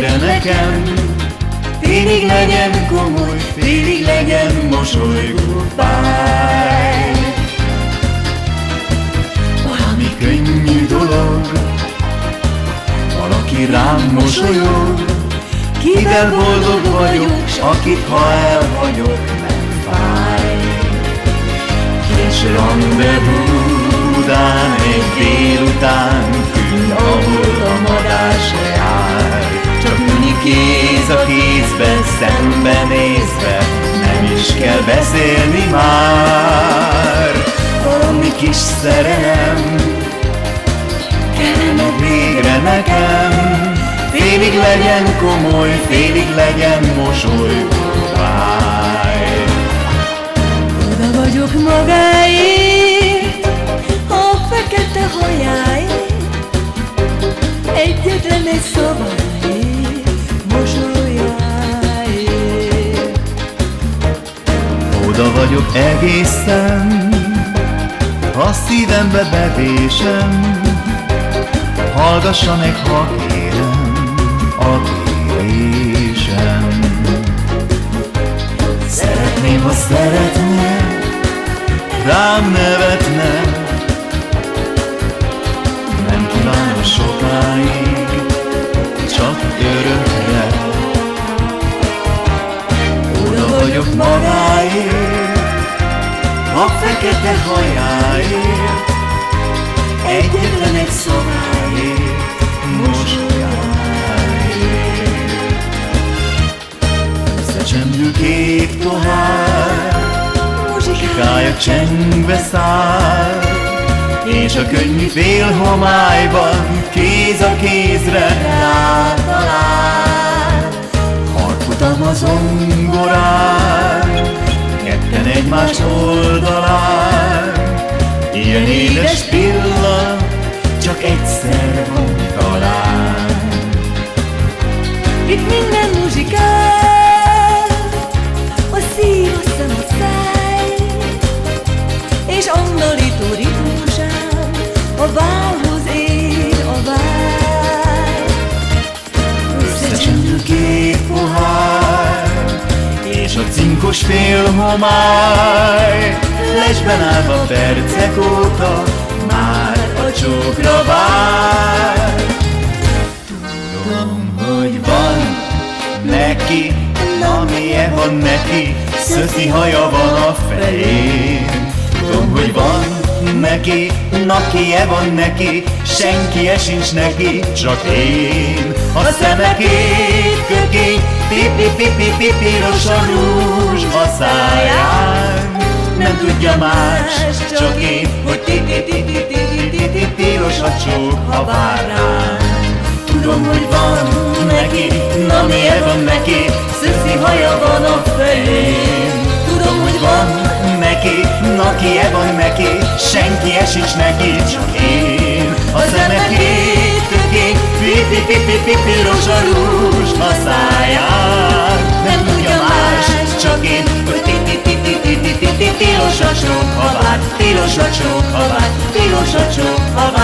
nekem, félig legyen komoly, félig legyen mosolygó báj. Valami könnyű dolog, valaki rám mosolyog, kivel boldog vagyok, s akit ha elhagyok, nem fáj. Kis rendezvú Budán egy délután, beszélni már. Valami kis szerelem, kellene végre nekem, Félig legyen komoly, félig legyen mosolygó vagyok egészen, a szívembe bevésem, hallgassa meg, ha kérem a kérésem. Szeretném, ha szeretne, rám nevetne, Összecsendül két pohár, Kája csendbe száll, és a könnyű fél homályban kéz a kézre rátalál. Harkutam az ongorán, ketten egymás oldalán, ilyen édes pillanat csak egyszer van talán. Itt minden muzsikál, és a cinkos fél homály, lesben állva percek óta, már a csókra vár. Tudom, hogy van neki, na milyen van neki, szöszi haja van a fején. Tudom, hogy van neki, na kie van neki, senki sincs neki, csak én. A szeme két kökény, pipi-pipi-pipi, piros a rúzs a száján. Nem tudja más, csak én, hogy ti-ti-ti-ti-ti-ti-ti piros a csók, ha vár rám. Tudom, hogy van neki, na miért van neki, szőszi haja van a fején. Tudom, hogy van neki, na kie van neki, senki sincs neki, csak én. A szeme pipi-pipi-pipi, piros a rúzs a. Nem tudja más, csak én, hogy ti-ti-ti-ti-ti-ti-ti, tilos a csók, ha vár, tilos a csók, ha vár, tilos a csók, ha vár rám.